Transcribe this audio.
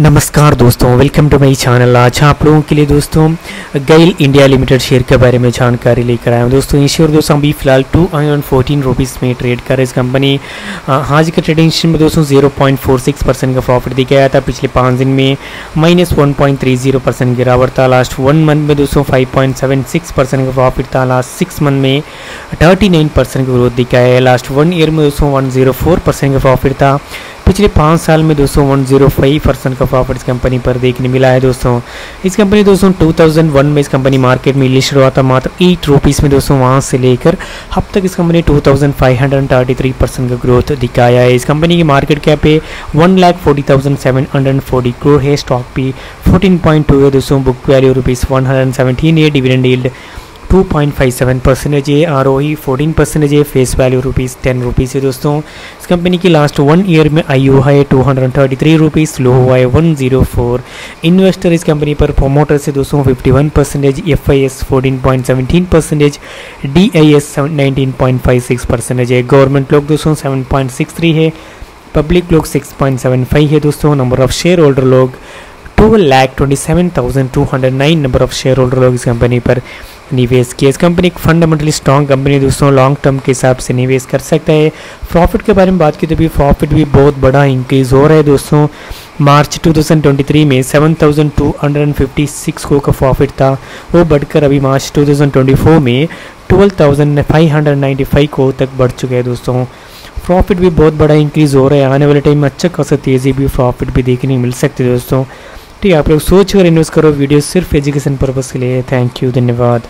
नमस्कार दोस्तों welcome to my channel आज आप लोगों के लिए दोस्तों गेल इंडिया लिमिटेड शेयर के बारे में जानकारी लेकर आया हूँ। दोस्तों ये शेयर दोस्तों अभी फ़िलहाल टू हंड्रेड फोर्टीन रुपीज़ में ट्रेड कर रहा इस कंपनी आज के ट्रेडिंग सेशन में दोस्तों zero point four six percent का प्रॉफिट दिखाया था। पिछले पाँच दिन में minus one point three zero percent गिरावट था। लास्ट वन मंथ में दोस्तों five point seven six percent का प्रॉफिट था। लास्ट सिक्स मंथ में थर्टी नाइन परसेंट का ग्रोथ दिखाया है लास्ट वन ईयर में दोस्तों वन ज़ीरो फोर परसेंट का प्रॉफिट था। पिछले पाँच साल में दोस्तों वन ज़ीरो फाइव परसेंट का प्रॉफिट इस कंपनी पर देखने मिला है दोस्तों। इस कंपनी दोस्तों 2001 में इस कंपनी मार्केट में लिस्ट हुआ था, मात्र एट रुपीज़ में दोस्तों वहाँ से लेकर अब तक इस कंपनी 2533 परसेंट का ग्रोथ दिखाया है। इस कंपनी की मार्केट कैप पे one lakh forty thousand seven hundred forty crore है। स्टॉक पे फोर्टीन पॉइंट टू है दोस्तों। Book value rupees one hundred seventeen है। डिविडेंड यील्ड 2.57 परसेंटेज है R O E fourteen percentage है face value rupees ten rupees है दोस्तों। इस कंपनी की लास्ट वन ईयर में आई ओ है two hundred thirty three rupees low हुआ है वन ज़ीरो फोर इन्वेस्टर इस कंपनी पर प्रोमोटर से दोस्तों fifty one percentage F I S fourteen point seventeen percentage D I S nineteen point five six percentage है government लोग दोस्तों seven point six three है पब्लिक लोग सिक्स पॉइंट सेवन फाइव है दोस्तों। नंबर ऑफ़ शेयर होल्डर लोग two lakh twenty seven thousand two hundred nine number of share holder लोग इस कंपनी पर। निवेश किया। इस कंपनी एक फंडामेंटली स्ट्रॉन्ग कंपनी दोस्तों लॉन्ग टर्म के हिसाब से निवेश कर सकता है। प्रॉफिट के बारे में बात की तो भी प्रॉफिट भी बहुत बड़ा इंक्रीज हो रहा है दोस्तों। मार्च 2023 में 7,256 को का प्रॉफिट था। वो बढ़कर अभी मार्च 2024 में 12,595 को तक बढ़ चुका है दोस्तों। प्रॉफिट भी बहुत बड़ा इंक्रीज हो रहा है। आने वाले टाइम में अच्छा खासा तेज़ी भी प्रॉफिट भी देखने मिल सकती है दोस्तों। ठीक है आप लोग सोच कर इन्वेस्ट करो। वीडियो सिर्फ़ एजुकेशन पर्पज़ के लिए। थैंक यू धन्यवाद।